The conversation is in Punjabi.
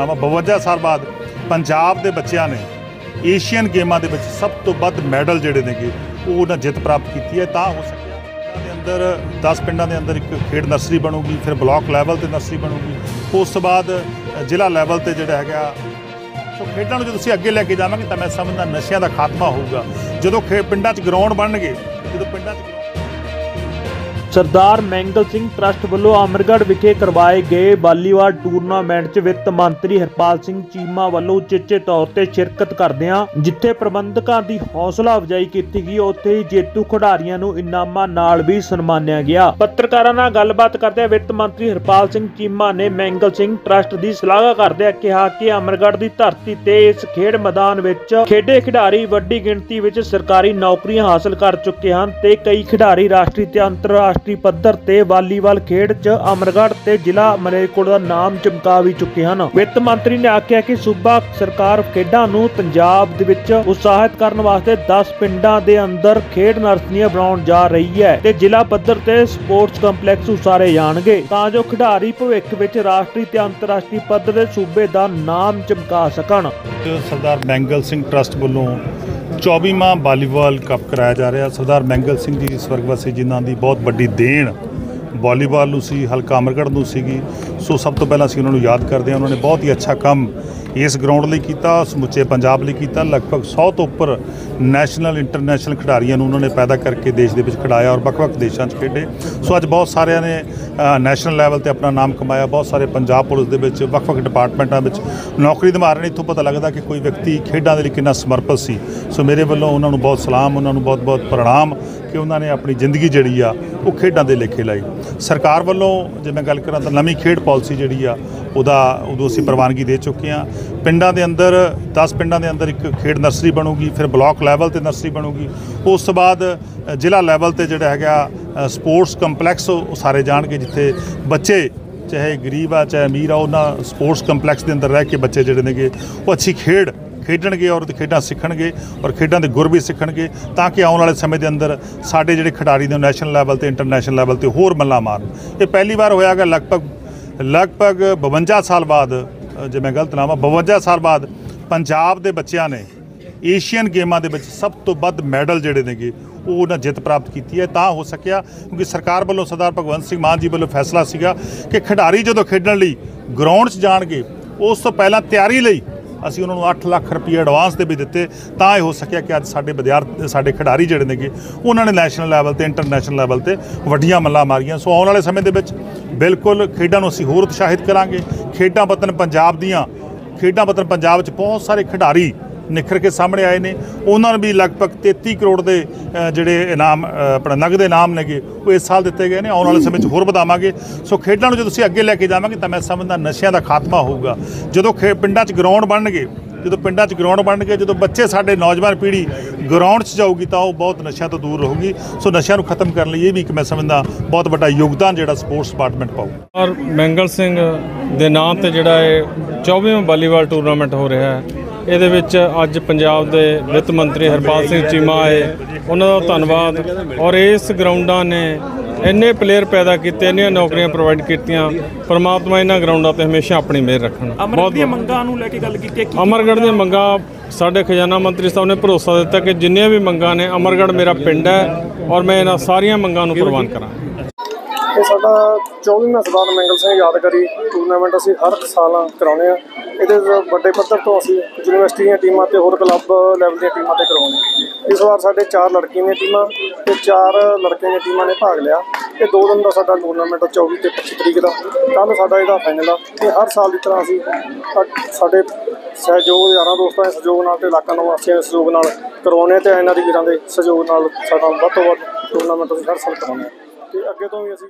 ਨਾਮ 52 ਸਾਲ ਬਾਅਦ ਪੰਜਾਬ ਦੇ ਬੱਚਿਆਂ ਨੇ ਏਸ਼ੀਅਨ ਗੇਮਾਂ ਦੇ ਵਿੱਚ ਸਭ ਤੋਂ ਵੱਧ ਮੈਡਲ ਜਿਹੜੇ ਨੇਗੇ, ਉਹ ਉਹਨਾਂ ਜਿੱਤ ਪ੍ਰਾਪਤ ਕੀਤੀ ਹੈ, ਤਾਂ ਹੋ ਸਕਿਆ। ਪਿੰਡਾਂ ਦੇ ਅੰਦਰ 10 ਪਿੰਡਾਂ ਦੇ ਅੰਦਰ ਇੱਕ ਖੇਡ ਨਰਸਰੀ ਬਣੂਗੀ, ਫਿਰ ਬਲਾਕ ਲੈਵਲ ਤੇ ਨਰਸਰੀ ਬਣੂਗੀ। ਉਸ ਤੋਂ ਬਾਅਦ ਜ਼ਿਲ੍ਹਾ ਲੈਵਲ ਤੇ ਜਿਹੜਾ ਹੈਗਾ, ਸੋ ਖੇਡਾਂ ਨੂੰ ਜਦੋਂ ਤੁਸੀਂ ਅੱਗੇ ਲੈ ਕੇ ਜਾਵਾਂਗੇ ਤਾਂ ਮੈਂ ਸਮਝਦਾ ਨਸ਼ਿਆਂ ਦਾ ਖਾਤਮਾ ਹੋਊਗਾ। ਜਦੋਂ ਖੇ, ਪਿੰਡਾਂ 'ਚ ਗਰਾਊਂਡ ਬਣਨਗੇ, ਜਦੋਂ ਪਿੰਡਾਂ 'ਚ ਸਰਦਾਰ ਮੈਂਗਲ ਸਿੰਘ ਟਰੱਸਟ ਵੱਲੋਂ ਅਮਰਗੜ੍ਹ ਵਿਖੇ ਕਰਵਾਏ ਗਏ ਵਾਲੀਬਾਲ ਟੂਰਨਾਮੈਂਟ 'ਚ ਵਿੱਤ ਮੰਤਰੀ ਹਰਪਾਲ ਸਿੰਘ ਚੀਮਾ ਵੱਲੋਂ ਉਚੇਚੇ ਤੌਰ ਤੇ ਸ਼ਿਰਕਤ ਕਰਦਿਆਂ ਜਿੱਥੇ ਪ੍ਰਬੰਧਕਾਂ ਦੀ ਹੌਸਲਾ ਅਫਜ਼ਾਈ ਕੀਤੀ ਗਈ, ਉੱਥੇ ਹੀ ਜੇਤੂ ਖਿਡਾਰੀਆਂ ਨੂੰ ਇਨਾਮਾਂ ਨਾਲ ਵੀ ਸਨਮਾਨਿਆ ਗਿਆ। ਪੱਤਰਕਾਰਾਂ ਨਾਲ ਗੱਲਬਾਤ ਕਰਦਿਆਂ ਵਿੱਤ ਮੰਤਰੀ ਹਰਪਾਲ ਸਿੰਘ ਚੀਮਾ ਨੇ ਮੈਂਗਲ ਸਿੰਘ ਟਰੱਸਟ ਦੀ ਸ਼ਲਾਘਾ ਕਰਦਿਆਂ ਕਿਹਾ ਕਿ ਅਮਰਗੜ੍ਹ ਦੀ ਧਰਤੀ ਤੇ ਇਸ ਖੇਡ ਮੈਦਾਨ ਵਿੱਚ ਖੇਡੇ ਖਿਡਾਰੀ ਵੱਡੀ ਗਿਣਤੀ ਵਿੱਚ ਸਰਕਾਰੀ ਨੌਕਰੀਆਂ ਹਾਸਲ ਕਰ ਚੁੱਕੇ ਹਨ ਤੇ ਕਈ ਖਿਡਾਰੀ ਰਾਸ਼ਟਰੀ ਤੇ ਅੰਤਰਰਾਸ਼ਟਰੀ ਪੱਧਰ ਤੇ ਵਾਲੀਬਾਲ ਖੇਡ 'ਚ ਅਮਰਗੜ੍ਹ ਤੇ ਜ਼ਿਲ੍ਹਾ ਮਲੇਰਕੋਟਲਾ ਦਾ ਨਾਮ ਚਮਕਾ ਵੀ ਚੁੱਕੇ ਹਨ। ਵਿੱਤ ਮੰਤਰੀ ਨੇ ਆਖਿਆ ਕਿ ਸੂਬਾ ਸਰਕਾਰ ਖੇਡਾਂ ਨੂੰ ਪੰਜਾਬ ਦੇ ਵਿੱਚ ਉਤਸ਼ਾਹਿਤ ਕਰਨ ਵਾਸਤੇ 10 ਪਿੰਡਾਂ ਦੇ ਅੰਦਰ ਖੇਡ ਨਰਸਰੀਆਂ ਬਣਾਉਣ ਜਾ ਰਹੀ ਹੈ ਤੇ ਜ਼ਿਲ੍ਹਾ ਪੱਧਰ ਤੇ ਸਪੋਰਟਸ ਕੰਪਲੈਕਸ ਉਸਾਰੇ ਜਾਣਗੇ। ਤਾਂ ਜੋ ਖਿਡਾਰੀ ਭਵਿੱਖ ਵਿੱਚ ਰਾਸ਼ਟਰੀ ਤੇ ਅੰਤਰਰਾਸ਼ਟਰੀ ਪੱਧਰ ਦੇ ਸੂਬੇ ਦਾ ਨਾਮ ਚਮਕਾ ਸਕਣ। ਸਰਦਾਰ ਮੈਂਗਲ ਸਿੰਘ ਟਰੱਸਟ ਵੱਲੋਂ 24ਵਾਂ ਵਾਲੀਬਾਲ ਕੱਪ ਕਰਾਇਆ ਜਾ ਰਿਹਾ। ਸਰਦਾਰ ਮੈਂਗਲ ਸਿੰਘ ਜੀ ਸਵਰਗਵਾਸੀ, ਜਿਨ੍ਹਾਂ ਦੀ ਬਹੁਤ ਵੱਡੀ ਦੇਣ ਵਾਲੀਬਾਲ ਨੂੰ ਸੀ, ਹਲਕਾ ਅਮਰਗੜ੍ਹ ਨੂੰ ਸੀਗੀ। ਸੋ ਸਭ ਤੋਂ ਪਹਿਲਾਂ ਅਸੀਂ ਉਹਨਾਂ ਨੂੰ ਯਾਦ ਕਰਦੇ ਹਾਂ। ਉਹਨਾਂ ਨੇ ਬਹੁਤ ਹੀ ਅੱਛਾ ਕੰਮ ਇਸ ਗਰਾਊਂਡ ਲਈ ਕੀਤਾ, ਸਮੁੱਚੇ ਪੰਜਾਬ ਲਈ ਕੀਤਾ। ਲਗਭਗ 100 ਤੋਂ ਉੱਪਰ ਨੈਸ਼ਨਲ, ਇੰਟਰਨੈਸ਼ਨਲ ਖਿਡਾਰੀਆਂ ਨੂੰ ਉਹਨਾਂ ਨੇ ਪੈਦਾ ਕਰਕੇ ਦੇਸ਼ ਦੇ ਵਿੱਚ ਖਿਡਾਇਆ ਔਰ ਵੱਖ-ਵੱਖ ਦੇਸ਼ਾਂ 'ਚ ਖੇਡੇ। ਸੋ ਅੱਜ ਬਹੁਤ ਸਾਰਿਆਂ ਨੇ ਨੈਸ਼ਨਲ ਲੈਵਲ ਤੇ ਆਪਣਾ ਨਾਮ ਕਮਾਇਆ। ਬਹੁਤ ਸਾਰੇ ਪੰਜਾਬ ਪੁਲਿਸ ਦੇ ਵਿੱਚ, ਵੱਖ-ਵੱਖ ਡਿਪਾਰਟਮੈਂਟਾਂ ਵਿੱਚ ਨੌਕਰੀ ਦੇ ਮਾਰਨ ਇੱਥੋਂ ਪਤਾ ਲੱਗਦਾ ਕਿ ਕੋਈ ਵਿਅਕਤੀ ਖੇਡਾਂ ਦੇ ਲਈ ਕਿੰਨਾ ਸਮਰਪਿਤ ਸੀ। ਸੋ ਮੇਰੇ ਵੱਲੋਂ ਉਹਨਾਂ ਨੂੰ ਬਹੁਤ ਸਲਾਮ, ਉਹਨਾਂ ਨੂੰ ਬਹੁਤ-ਬਹੁਤ ਪ੍ਰਣਾਮ। ਕਿ ਉਹਨਾਂ ਨੇ ਆਪਣੀ ਜ਼ਿੰਦਗੀ ਜਿਹੜੀ ਆ, ਉਹ ਖੇਡਾਂ ਦੇ ਲੇਖੇ ਲਾਈ। ਸਰਕਾਰ ਵੱਲੋਂ ਜੇ ਮੈਂ ਗੱਲ ਕਰਾਂ ਤਾਂ ਨਵੀਂ ਖੇਡ ਪਾਲਿਸੀ ਜਿਹੜੀ ਆ, ਉਹਦਾ ਉਦੋਂ ਅਸੀਂ ਪ੍ਰਵਾਨਗੀ ਦੇ ਚੁੱਕੇ ਹਾਂ। ਪਿੰਡਾਂ ਦੇ ਅੰਦਰ 10 ਪਿੰਡਾਂ ਦੇ ਅੰਦਰ ਇੱਕ ਖੇਡ ਨਰਸਰੀ ਬਣੂਗੀ, ਫਿਰ ਬਲਾਕ ਲੈਵਲ ਤੇ ਨਰਸਰੀ ਬਣੂਗੀ। ਉਸ ਤੋਂ ਬਾਅਦ ਜ਼ਿਲ੍ਹਾ ਲੈਵਲ ਤੇ ਜਿਹੜਾ ਹੈਗਾ ਸਪੋਰਟਸ ਕੰਪਲੈਕਸ ਉਹ ਸਾਰੇ ਜਾਣਗੇ, ਜਿੱਥੇ ਬੱਚੇ, ਚਾਹੇ ਗਰੀਬ ਆ, ਚਾਹੇ ਅਮੀਰ ਆ, ਉਹਨਾਂ ਸਪੋਰਟਸ ਕੰਪਲੈਕਸ ਦੇ ਅੰਦਰ ਰਹਿ ਕੇ ਬੱਚੇ ਜਿਹੜੇ ਨੇਗੇ, ਉਹ ਅੱਛੀ ਖੇਡ ਖੇਡਣਗੇ ਔਰ ਖੇਡਾਂ ਸਿੱਖਣਗੇ ਔਰ ਖੇਡਾਂ ਦੇ ਗੁਰ ਵੀ ਸਿੱਖਣਗੇ ਤਾਂ ਕਿ ਆਉਣ ਵਾਲੇ ਸਮੇਂ ਦੇ ਅੰਦਰ ਸਾਡੇ ਜਿਹੜੇ ਖਿਡਾਰੀ ਨੇ ਨੈਸ਼ਨਲ ਲੈਵਲ ਤੇ ਇੰਟਰਨੈਸ਼ਨਲ ਲੈਵਲ ਤੇ ਹੋਰ ਮੱਲਾਂ ਮਾਰਨ। ਇਹ ਪਹਿਲੀ ਵਾਰ ਹੋਇਆਗਾ ਲਗਭਗ ਲਗਭਗ 52 ਸਾਲ ਬਾਅਦ ਜੇ ਮੈਂ ਗਲਤ ਨਾ ਹਾਂ 52 ਸਾਲ ਬਾਅਦ ਪੰਜਾਬ ਦੇ ਬੱਚਿਆਂ ਨੇ ਏਸ਼ੀਅਨ ਗੇਮਾਂ ਦੇ ਵਿੱਚ ਸਭ ਤੋਂ ਵੱਧ ਮੈਡਲ ਜਿਹੜੇ ਨੇਗੇ, ਉਹ ਉਹਨਾਂ ਜਿੱਤ ਪ੍ਰਾਪਤ ਕੀਤੀ ਹੈ। ਤਾਂ ਹੋ ਸਕਿਆ, ਕਿਉਂਕਿ ਸਰਕਾਰ ਵੱਲੋਂ ਸਰਦਾਰ ਭਗਵੰਤ ਸਿੰਘ ਮਾਨ ਜੀ ਵੱਲੋਂ ਫੈਸਲਾ ਸੀਗਾ ਕਿ ਖਿਡਾਰੀ ਜਦੋਂ ਖੇਡਣ ਲਈ ਗਰਾਊਂਡ 'ਚ ਜਾਣਗੇ, ਉਸ ਤੋਂ ਪਹਿਲਾਂ ਤਿਆਰੀ ਲਈ ਅਸੀਂ ਉਹਨਾਂ ਨੂੰ 8 ਲੱਖ ਰੁਪਏ ਐਡਵਾਂਸ ਦੇ ਵੀ ਦਿੱਤੇ, ਤਾਂ ਇਹ ਹੋ ਸਕਿਆ ਕਿ ਅੱਜ ਸਾਡੇ ਵਿਦਿਆਰਥੀ ਸਾਡੇ ਖਿਡਾਰੀ ਜਿਹੜੇ ਨੇਗੇ, ਉਹਨਾਂ ਨੇ ਨੈਸ਼ਨਲ ਲੈਵਲ ਤੇ ਇੰਟਰਨੈਸ਼ਨਲ ਲੈਵਲ ਤੇ ਵੱਡੀਆਂ ਮੱਲਾਂ ਮਾਰੀਆਂ। ਸੋ ਆਉਣ ਵਾਲੇ ਸਮੇਂ ਦੇ ਵਿੱਚ ਬਿਲਕੁਲ ਖੇਡਾਂ ਨੂੰ ਅਸੀਂ ਹੋਰ ਉਤਸ਼ਾਹਿਤ ਕਰਾਂਗੇ। ਖੇਡਾਂ ਵਤਨ ਪੰਜਾਬ ਦੀਆਂ, ਖੇਡਾਂ ਵਤਨ ਪੰਜਾਬ 'ਚ ਬਹੁਤ ਸਾਰੇ ਖਿਡਾਰੀ ਨਿਖਰ ਕੇ ਸਾਹਮਣੇ ਆਏ ਨੇ। ਉਹਨਾਂ ਨੂੰ ਵੀ ਲਗਭਗ 33 ਕਰੋੜ ਦੇ ਜਿਹੜੇ ਇਨਾਮ ਅ, ਆਪਣਾ ਨਗਦ ਇਨਾਮ ਨੇਗੇ ਉਹ ਇਸ ਸਾਲ ਦਿੱਤੇ ਗਏ ਨੇ। ਆਉਣ ਵਾਲੇ ਸਮੇਂ 'ਚ ਹੋਰ ਵਧਾਵਾਂਗੇ। ਸੋ ਖੇਡਾਂ ਨੂੰ ਜਦੋਂ ਅਸੀਂ ਅੱਗੇ ਲੈ ਕੇ ਜਾਵਾਂਗੇ ਤਾਂ ਮੈਂ ਸਮਝਦਾ ਨਸ਼ਿਆਂ ਦਾ ਖਾਤਮਾ ਹੋਊਗਾ। ਜਦੋਂ ਖੇ ਪਿੰਡਾਂ 'ਚ ਗਰਾਊਂਡ ਬਣਨਗੇ ਜਦੋਂ ਪਿੰਡਾਂ 'ਚ ਗਰਾਊਂਡ ਬਣਨਗੇ ਜਦੋਂ ਬੱਚੇ ਸਾਡੇ ਨੌਜਵਾਨ ਪੀੜ੍ਹੀ ਗਰਾਊਂਡ 'ਚ ਜਾਊਗੀ ਤਾਂ ਉਹ ਬਹੁਤ ਨਸ਼ਿਆਂ ਤੋਂ ਦੂਰ ਰਹੂਗੀ। ਸੋ ਨਸ਼ਿਆਂ ਨੂੰ ਖਤਮ ਕਰਨ ਲਈ ਇਹ ਵੀ ਇੱਕ ਮੈਂ ਸਮਝਦਾ ਬਹੁਤ ਵੱਡਾ ਯੋਗਦਾਨ ਜਿਹੜਾ ਸਪੋਰਟਸ ਡਿਪਾਰਟਮੈਂਟ ਪਾਊਗਾ ਔਰ ਮੈਂਗਲ ਸਿੰਘ ਦੇ ਨਾਮ ਤੇ ਜਿਹੜਾ ਇਹ 24ਵਾਂ ਵਾਲੀਬਾਲ ਟੂਰਨਾਮੈਂਟ ਹੋ ਰਿਹਾ ਹੈ ਇਹਦੇ ਵਿੱਚ ਅੱਜ ਪੰਜਾਬ ਦੇ ਵਿੱਤ ਮੰਤਰੀ ਹਰਪਾਲ ਸਿੰਘ ਚੀਮਾ ਆਏ। ਉਹਨਾਂ ਦਾ ਧੰਨਵਾਦ। ਔਰ ਇਸ ਗਰਾਊਂਡਾਂ ਨੇ ਇੰਨੇ ਪਲੇਅਰ ਪੈਦਾ ਕੀਤੇ ਇੰਨੀਆਂ ਨੌਕਰੀਆਂ ਪ੍ਰੋਵਾਈਡ ਕੀਤੀਆਂ। ਪਰਮਾਤਮਾ ਇਹਨਾਂ ਗਰਾਊਂਡਾਂ ਤੇ ਹਮੇਸ਼ਾ ਆਪਣੀ ਮਿਹਰ ਰੱਖਣ। ਅਮਰਗੜ੍ਹ ਦੀਆਂ ਮੰਗਾਂ ਨੂੰ ਲੈ ਕੇ ਗੱਲ ਕੀਤੀ ਹੈ। ਕਿ ਅਮਰਗੜ੍ਹ ਦੀਆਂ ਮੰਗਾਂ ਸਾਡੇ ਖਜ਼ਾਨਾ ਮੰਤਰੀ ਸਾਹਿਬ ਨੇ ਭਰੋਸਾ ਦਿੱਤਾ ਕਿ ਜਿੰਨੀਆਂ ਵੀ ਮੰਗਾਂ ਨੇ ਅਮਰਗੜ੍ਹ ਮੇਰਾ ਪਿੰਡ ਹੈ ਔਰ ਮੈਂ ਇਹਨਾਂ ਸਾਰੀਆਂ ਮੰਗਾਂ ਨੂੰ ਪ੍ਰਵਾਨ ਇਹ ਸਾਡਾ 24ਵਾਂ ਸਰਦਾਰ ਮੈਂਗਲ ਸਿੰਘ ਯਾਦਗਾਰੀ ਟੂਰਨਾਮੈਂਟ ਅਸੀਂ ਹਰ ਸਾਲ ਕਰਾਉਂਦੇ ਆ ਇਹਦੇ ਵੱਡੇ ਪੱਧਰ ਤੋਂ ਅਸੀਂ ਯੂਨੀਵਰਸਿਟੀ ਦੀਆਂ ਟੀਮਾਂ ਤੇ ਹੋਰ ਕਲੱਬ ਲੈਵਲ ਦੀਆਂ ਟੀਮਾਂ ਤੇ ਕਰਾਉਂਦੇ ਹਾਂ। ਇਸ ਵਾਰ ਸਾਡੇ ਚਾਰ ਲੜਕੀਆਂ ਦੀਆਂ ਟੀਮਾਂ ਤੇ ਚਾਰ ਲੜਕਿਆਂ ਦੀਆਂ ਟੀਮਾਂ ਨੇ ਭਾਗ ਲਿਆ। ਇਹ ਦੋ ਦਿਨ ਦਾ ਸਾਡਾ ਟੂਰਨਾਮੈਂਟ 24 ਤੇ 25 ਤਰੀਕ ਦਾ। ਕੱਲ ਸਾਡਾ ਇਹਦਾ ਫਾਈਨਲ ਆ। ਇਹ ਹਰ ਸਾਲ ਦੀ ਤਰ੍ਹਾਂ ਅਸੀਂ ਸਾਡੇ ਸਹਿਯੋਗ, ਯਾਰਾਂ ਦੋਸਤਾਂ ਦੇ ਸਹਿਯੋਗ ਨਾਲ ਤੇ ਇਲਾਕਾ ਨਿਵਾਸੀਆਂ ਦੇ ਸਹਿਯੋਗ ਨਾਲ ਕਰਵਾਉਂਦੇ ਹਾਂ ਤੇ ਇਹਨਾਂ ਦੀ ਵੀਰਾਂ ਦੇ ਸਹਿਯੋਗ ਨਾਲ ਸਾਡਾ ਵੱਧ ਤੋਂ ਵੱਧ ਟੂਰਨਾਮੈਂਟ ਅਸੀਂ ਹਰ ਸਾਲ ਕਰਵਾਉਂਦੇ ਹਾਂ ਤੇ ਅੱਗੇ ਤੋਂ ਵੀ ਅਸੀਂ